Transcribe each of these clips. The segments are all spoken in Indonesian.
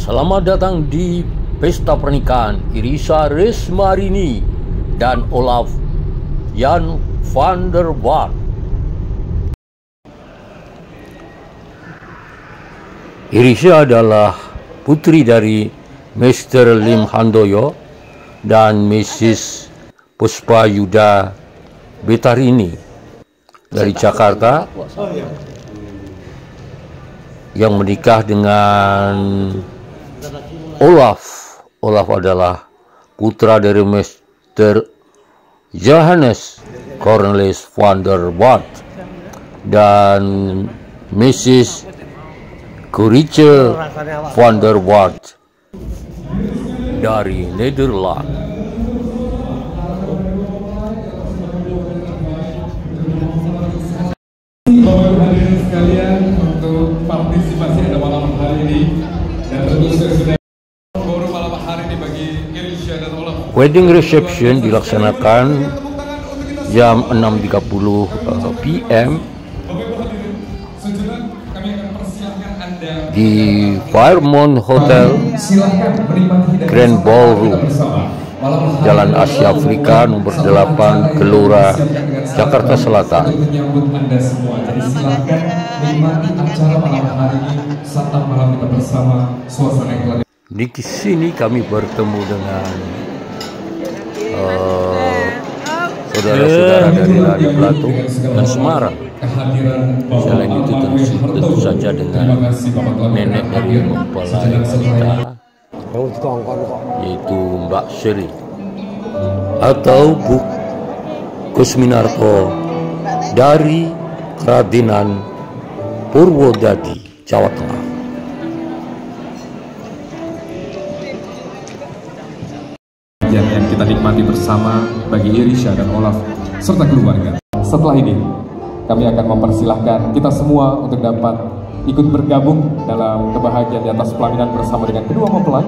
Selamat datang di pesta pernikahan Irisa Resmarini dan Olaf Jan van der Waal. Irisa adalah putri dari Mr. Lim Handoyo dan Mrs. Puspa Yuda Betarini dari Jakarta yang menikah dengan Olaf. Olaf adalah putra dari Mr. Johannes Cornelis van der Waart dan Mrs. Kurice van der Waart dari Nederland. Wedding reception dilaksanakan jam 6.30 uh, PM Anda di Fairmont Hotel Grand Ballroom. Jalan Asia Afrika nomor 8 Gelora Jakarta Selatan. Di sini kami bertemu dengan uh, saudara-saudara dari Ladi dan Semarang. Selain itu tentu, tentu saja dengan Terima kasih Bapak telah nenek dari mempelai wanita yaitu Mbak Sri atau Bu Kusminarto dari Keradinan Purwodadi, Jawa Tengah. Bersama bagi Irisha dan Olaf serta keluarga. Setelah ini, kami akan mempersilahkan kita semua untuk dapat ikut bergabung dalam kebahagiaan di atas pelaminan bersama dengan kedua mempelai.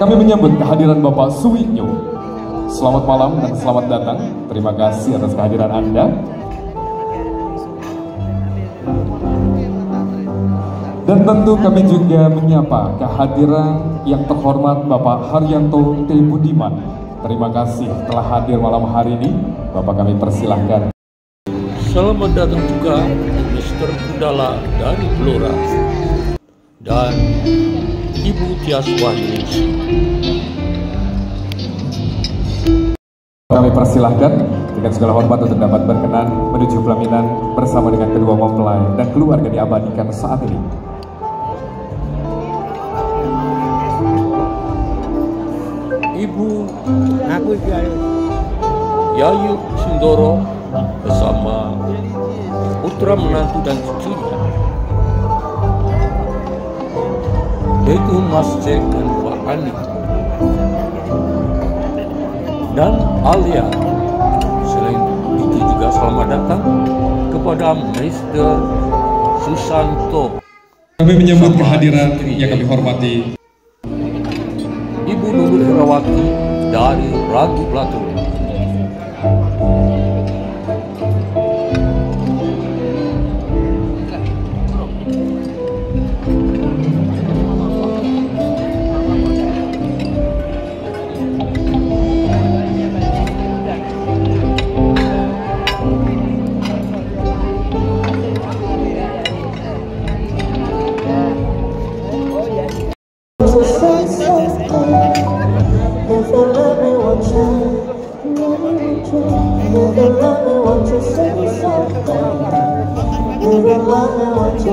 Kami menyambut kehadiran Bapak Suwinyo. Selamat malam dan selamat datang. Terima kasih atas kehadiran Anda. Dan tentu kami juga menyapa kehadiran yang terhormat Bapak Haryanto T. Budiman. Terima kasih telah hadir malam hari ini. Bapak kami persilahkan. Selamat datang juga Mr. Kundala dari Blora dan Ibu Tias Wahyuningsi. Kami persilahkan dengan segala hormat untuk dapat berkenan menuju pelaminan bersama dengan kedua mempelai dan keluarga diabadikan saat ini. Ibu Aku iki. Yayu Sindoro bersama putra menantu dan cucunya yaitu Mas Jack dan Pak Ani dan Alia selain itu juga selamat datang kepada Mr. Susanto Kami menyambut kehadiran yang kami hormati Herawati dari Ragi Plato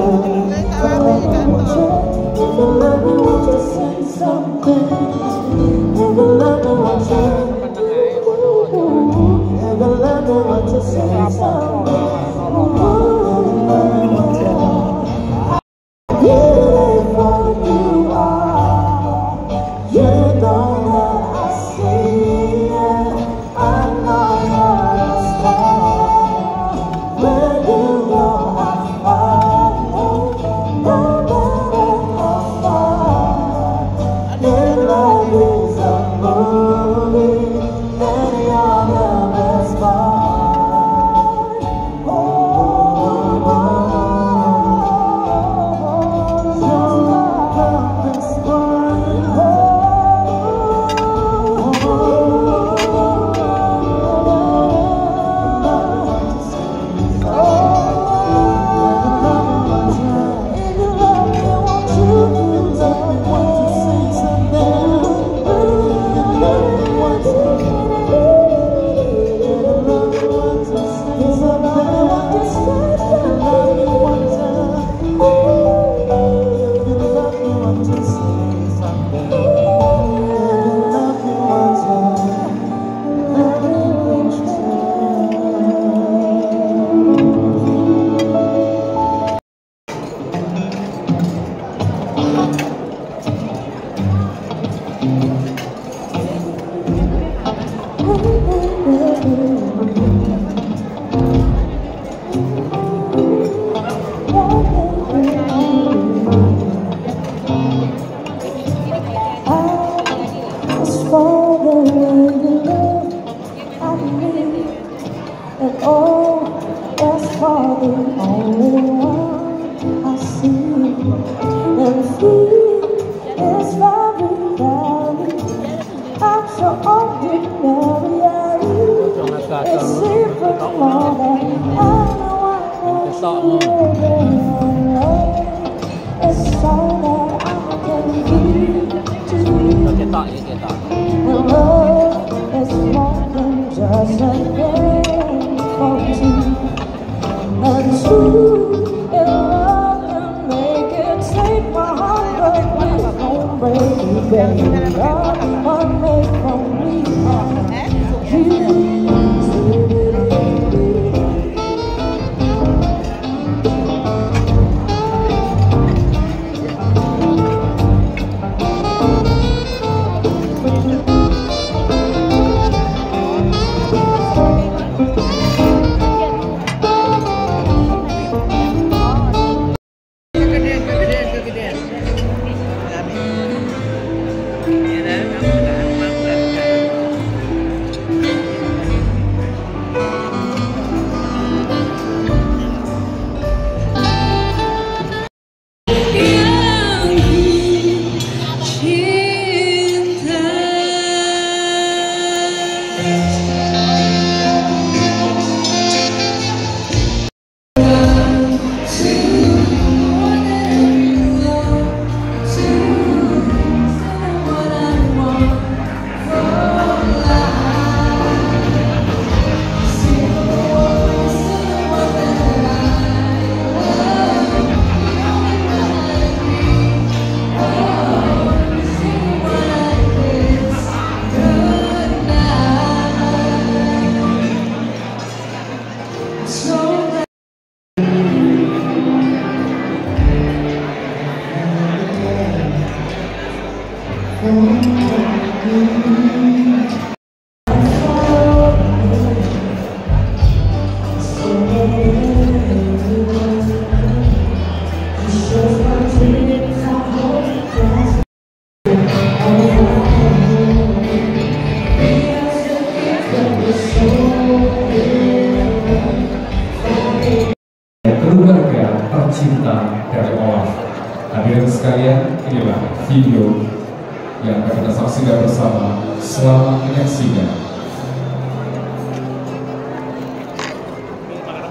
我走 start them on. Look at. Just a game and two in love and make it take my heart break, don't break me.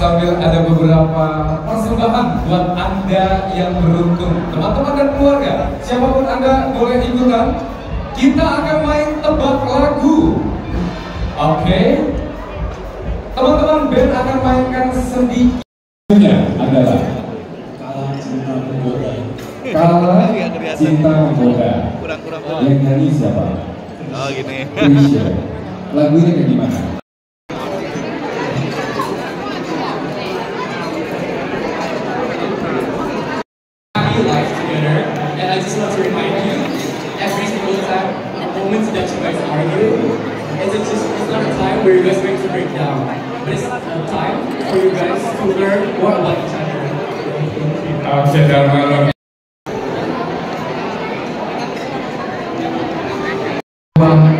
sambil ada beberapa persembahan buat Anda yang beruntung. Teman-teman dan keluarga, siapa pun Anda boleh ikutan. Kita akan main tebak lagu. Oke. Teman-teman band akan mainkan sedikit. adalah Kala Cinta Menggoda. kurang-kurang Yang nyanyi siapa? oh gini Krisya. Lagu ini kayak gimana?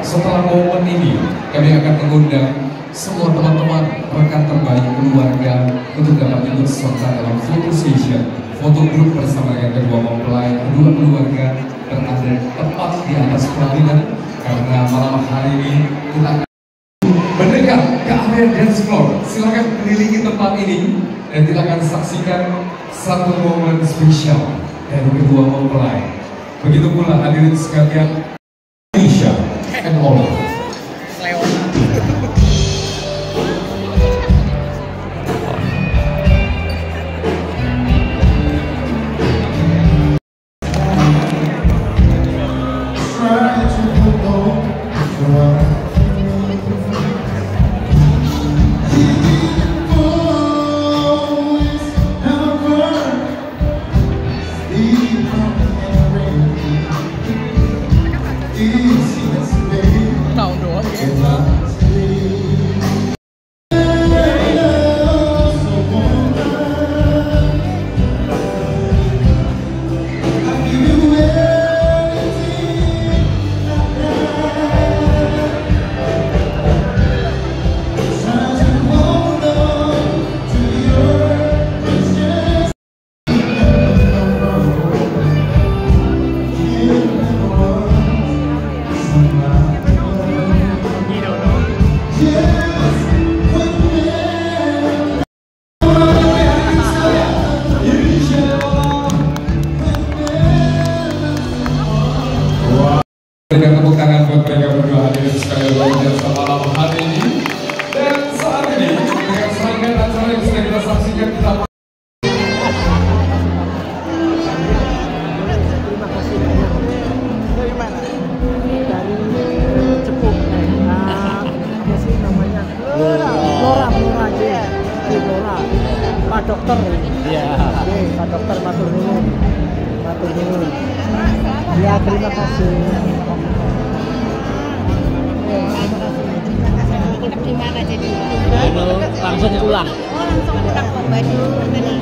Setelah momen ini, kami akan mengundang semua teman-teman, rekan terbaik keluarga untuk dapat ikut serta dalam foto session, foto grup bersama dengan kedua mempelai, kedua keluarga berada tepat di atas pelaminan karena malam hari ini kita akan mendekat ke area dance floor. Silakan kelilingi tempat ini dan kita akan saksikan satu momen spesial dari kedua mempelai. Begitu pula hadirin sekalian, Aisyah and Olaf. Dokter. Iya. Oke, Pak dokter matur nuwun. Matur nuwun. Ya, terima kasih. Oke, terima kasih. Nginep di mana jadi? langsung pulang. Oh langsung pulang ke Bandung tadi.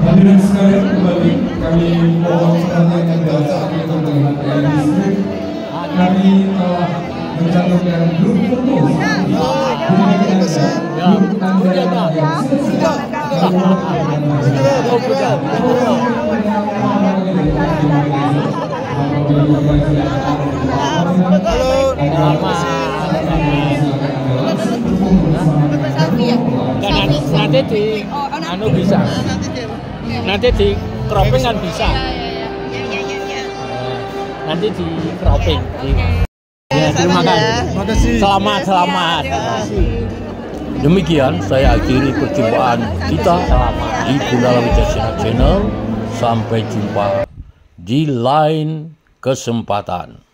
Hadirin sekalian kembali kami mohon perhatian teman-teman. Kami telah mencantumkan grup foto Nanti, di anu bisa. Nanti di cropping kan bisa. Nanti di cropping. Ya, terima kasih. Selamat, selamat. Demikian saya akhiri perjumpaan kita di Gundala Wijaksana Channel. Sampai jumpa di lain kesempatan.